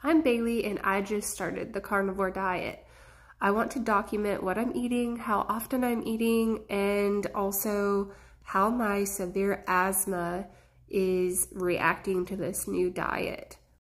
I'm Bailee and I just started the carnivore diet. I want to document what I'm eating, how often I'm eating, and also how my severe asthma is reacting to this new diet.